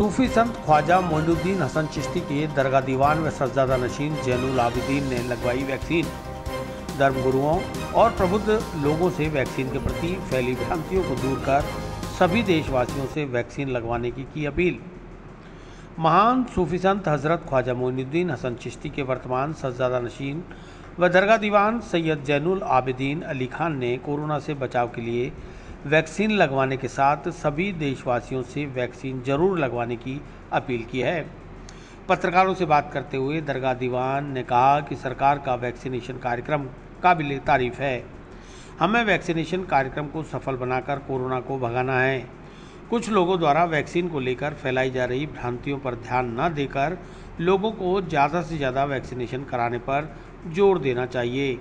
सूफी संत ख्वाजा मोइनुद्दीन हसन चिश्ती के दरगाह दीवान व सज्जादा नशीन जैनुल आबिदीन ने लगवाई वैक्सीन। धर्मगुरुओं और प्रबुद्ध लोगों से वैक्सीन के प्रति फैली भ्रांतियों को दूर कर सभी देशवासियों से वैक्सीन लगवाने की की अपील। महान सूफी संत हज़रत ख्वाजा मोइनुद्दीन हसन चिश्ती के वर्तमान सज्जादा नशीन व दरगाह दीवान सैयद जैनुल आबिदीन अली खान ने कोरोना से बचाव के लिए वैक्सीन लगवाने के साथ सभी देशवासियों से वैक्सीन ज़रूर लगवाने की अपील की है। पत्रकारों से बात करते हुए दरगाह दीवान ने कहा कि सरकार का वैक्सीनेशन कार्यक्रम काबिल तारीफ़ है। हमें वैक्सीनेशन कार्यक्रम को सफल बनाकर कोरोना को भगाना है। कुछ लोगों द्वारा वैक्सीन को लेकर फैलाई जा रही भ्रांतियों पर ध्यान न देकर लोगों को ज़्यादा से ज़्यादा वैक्सीनेशन कराने पर ज़ोर देना चाहिए।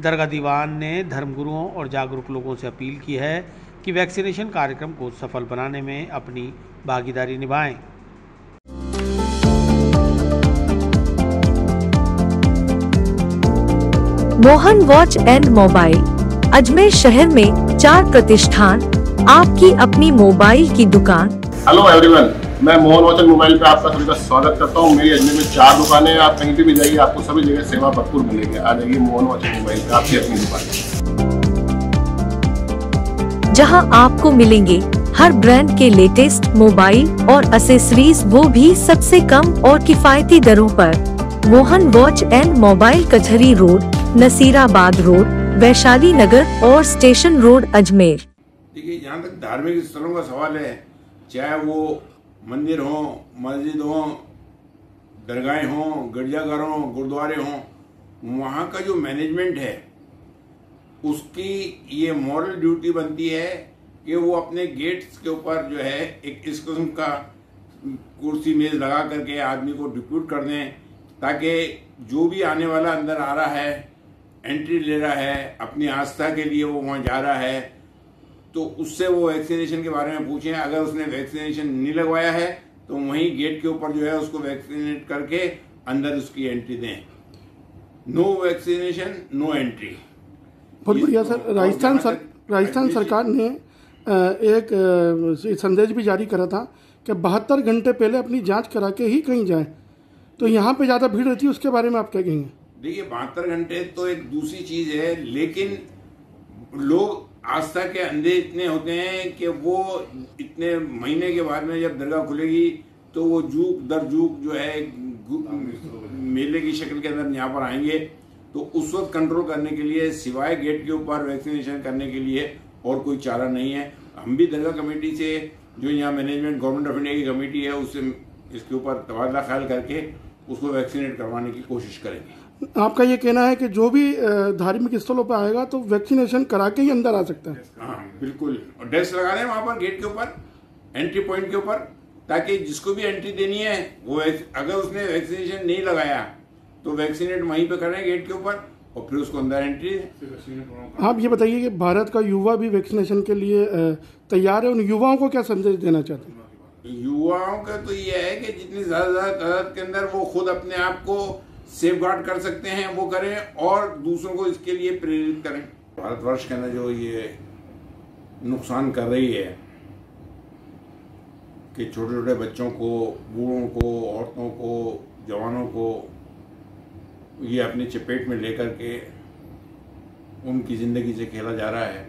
दरगाह दीवान ने धर्मगुरुओं और जागरूक लोगों से अपील की है कि वैक्सीनेशन कार्यक्रम को सफल बनाने में अपनी भागीदारी निभाएँ। Mohan watch and mobile Ajmer शहर में चार प्रतिष्ठान आपकी अपनी मोबाइल की दुकान। हेलो एवरीवन मैं मोहन वॉचन मोबाइल पे आपका सभी का स्वागत करता हूँ। मेरी अजमेर में चार दुकानें हैं आप कहीं भी जाइए आपको सभी जगह सेवा भरपूर मिलेगी। आ जाइए मोहन वॉचन मोबाइल पे आपकी अपनी दुकान जहाँ आपको मिलेंगे हर ब्रांड के लेटेस्ट मोबाइल और असेसरीज वो भी सबसे कम और किफायती दरों पर। Mohan watch and mobile Kachahri road Nasirabad road Vaishali Nagar और स्टेशन रोड अजमेर। देखिए जहाँ तक धार्मिक स्थलों का सवाल है चाहे वो मंदिर हों, मस्जिद हों, दरगाहें हों, गिरजाघर हों, गुरुद्वारे हों, वहाँ का जो मैनेजमेंट है, उसकी ये मॉरल ड्यूटी बनती है कि वो अपने गेट्स के ऊपर जो है, एक इस किस्म का कुर्सी मेज लगा करके आदमी को डिप्यूट कर दें, ताकि जो भी आने वाला अंदर आ रहा है एंट्री ले रहा है, अपनी आस्था के लिए वो वहाँ जा रहा है तो उससे वो वैक्सीनेशन के बारे में पूछें अगर उसने वैक्सीनेशन नहीं लगवाया है तो वहीं गेट के ऊपर जो है उसको वैक्सीनेट करके अंदर उसकी एंट्री दें। नो वैक्सीनेशन नो एंट्री बहुत बढ़िया सर। राजस्थान सर राजस्थान सरकार ने एक संदेश भी जारी करा था कि बहत्तर घंटे पहले अपनी जाँच करा के ही कहीं जाए। तो यहाँ पे ज़्यादा भीड़ रहती है उसके बारे में आप क्या कहेंगे? देखिए बहत्तर घंटे तो एक दूसरी चीज़ है लेकिन लोग आस्था के अंधे इतने होते हैं कि वो इतने महीने के बाद में जब दरगाह खुलेगी तो वो जूक दर जूक जो है मेले की शक्ल के अंदर यहाँ पर आएँगे। तो उस वक्त कंट्रोल करने के लिए, सिवाय गेट के ऊपर वैक्सीनेशन करने के लिए और कोई चारा नहीं है। हम भी दरगाह कमेटी से, जो यहाँ मैनेजमेंट गवर्नमेंट ऑफ़ इंडिया की कमेटी है, उससे इसके ऊपर तबादला ख्याल करके उसको वैक्सीनेट करवाने की कोशिश करेंगे। आपका ये कहना है कि जो भी धार्मिक स्थलों पर आएगा तो वैक्सीनेशन करा के ही अंदर आ सकता है। हाँ बिल्कुल। और डेस्क लगा दें वहाँ पर गेट के ऊपर एंट्री पॉइंट के ऊपर ताकि जिसको भी एंट्री देनी है वो अगर उसने वैक्सीनेशन नहीं लगाया तो वैक्सीनेट वहीं पे करें गेट के ऊपर और फिर उसको अंदर एंट्री आप ये बताइए कि भारत का युवा भी वैक्सीनेशन के लिए तैयार है उन युवाओं को क्या संदेश देना चाहते हैं? युवाओं का तो ये है कि जितनी ज़्यादा ज़्यादा तादाद के अंदर वो खुद अपने आप को सेफ़ गार्ड कर सकते हैं, वो करें और दूसरों को इसके लिए प्रेरित करें। भारतवर्ष के अंदर जो ये नुकसान कर रही है कि छोटे छोटे बच्चों को, बूढ़ों को, औरतों को, जवानों को ये अपनी चपेट में लेकर के उनकी ज़िंदगी से खेला जा रहा है।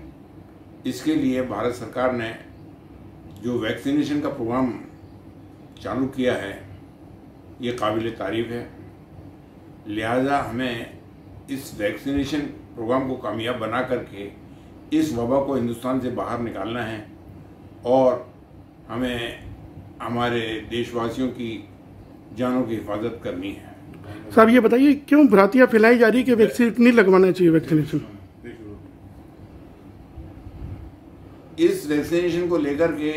इसके लिए भारत सरकार ने जो वैक्सीनेशन का प्रोग्राम चालू किया है, ये काबिल तारीफ़ है। लिहाजा हमें इस वैक्सीनेशन प्रोग्राम को कामयाब बना करके इस वबा को हिंदुस्तान से बाहर निकालना है और हमें हमारे देशवासियों की जानों की हिफाजत करनी है। साहब ये बताइए क्यों भ्रांतियाँ फैलाई जा रही है कि वैक्सीन नहीं लगवाना चाहिए वैक्सीनेशन? इस वैक्सीनेशन को लेकर के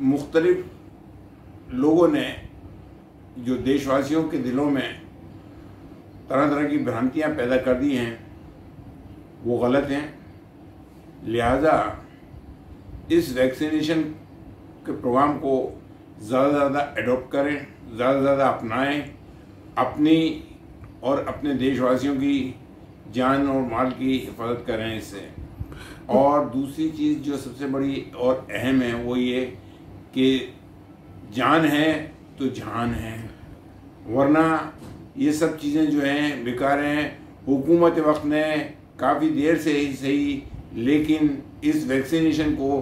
मुख्तलिफ़ लोगों ने जो देशवासियों के दिलों में तरह तरह की भ्रांतियाँ पैदा कर दी हैं, वो गलत हैं। लिहाजा इस वैक्सीनेशन के प्रोग्राम को ज़्यादा ज़्यादा एडोप्ट करें, ज़्यादा ज़्यादा अपनाएँ, अपनी और अपने देशवासियों की जान और माल की हिफाजत करें इससे। और दूसरी चीज़ जो सबसे बड़ी और अहम है, वो ये कि जान है तो जान है, वरना ये सब चीज़ें जो हैं, बेकार हैं। हुकूमत वक्त ने काफ़ी देर से ही सही, लेकिन इस वैक्सीनेशन को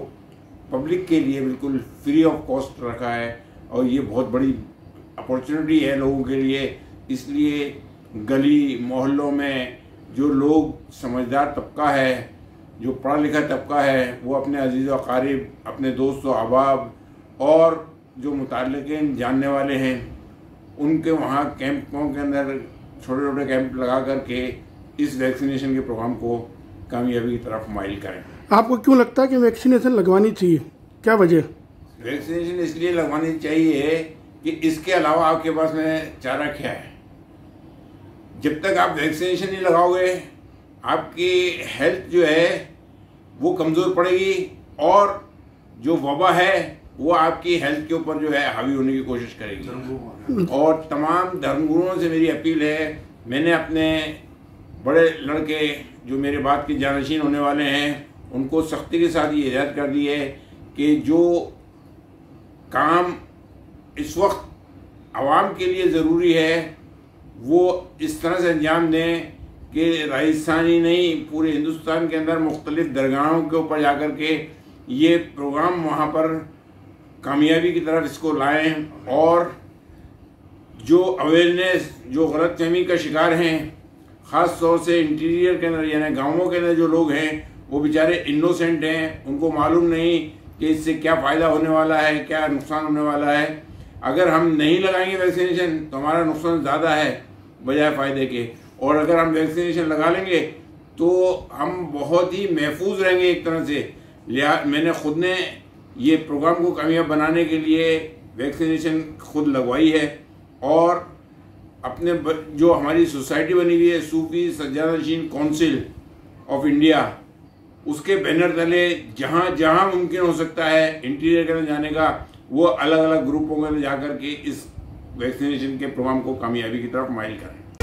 पब्लिक के लिए बिल्कुल फ्री ऑफ़ कॉस्ट रखा है और ये बहुत बड़ी अपॉर्चुनिटी है लोगों के लिए। इसलिए गली मोहल्लों में जो लोग समझदार तबका है, जो पढ़ा लिखा तबका है, वो अपने अज़ीज़ व अपने दोस्त अहबाब और जो मुतल जानने वाले हैं उनके वहाँ कैंपों के अंदर छोटे छोटे कैंप लगा करके इस वैक्सीनेशन के प्रोग्राम को कामयाबी की तरफ़ माइल करें। आपको क्यों लगता है कि वैक्सीनेशन लगवानी चाहिए? क्या वजह? वैक्सीनेशन इसलिए लगवानी चाहिए कि इसके अलावा आपके पास में चारा क्या है? जब तक आप वैक्सीनेशन नहीं लगाओगे आपकी हेल्थ जो है वो कमज़ोर पड़ेगी और जो वबा है वो आपकी हेल्थ के ऊपर जो है हावी होने की कोशिश करेगी। और तमाम धर्मगुरुओं से मेरी अपील है मैंने अपने बड़े लड़के जो मेरे बात के जानशीन होने वाले हैं उनको सख्ती के साथ ये हिदायत कर दी है कि जो काम इस वक्त आवाम के लिए ज़रूरी है वो इस तरह से अंजाम दें कि राजस्थानी नहीं पूरे हिंदुस्तान के अंदर मुख्तलिफ़ दरगाहों के ऊपर जाकर के ये प्रोग्राम वहाँ पर कामयाबी की तरफ़ इसको लाएँ और जो अवेयरनेस जो गलत फहमी का शिकार हैं ख़ास तौर से इंटीरियर के अंदर, यानी गाँवों के अंदर जो लोग हैं, वो बेचारे इनोसेंट हैं, उनको मालूम नहीं कि इससे क्या फ़ायदा होने वाला है, क्या नुकसान होने वाला है। अगर हम नहीं लगाएँगे वैक्सीनेशन तो हमारा नुकसान ज़्यादा है, बजाय फ़ायदे के। और अगर हम वैक्सीनेशन लगा लेंगे तो हम बहुत ही महफूज रहेंगे एक तरह से। लिया मैंने खुद ने ये प्रोग्राम को कामयाब बनाने के लिए वैक्सीनेशन खुद लगवाई है और अपने जो हमारी सोसाइटी बनी हुई है, Sufi Sajjadanashin council of India उसके बैनर तले जहाँ जहाँ मुमकिन हो सकता है इंटीरियर करने जाने का, वो अलग अलग ग्रुपों में जाकर के इस वैक्सीनेशन के प्रोग्राम को कामयाबी की तरफ़ माइल करें।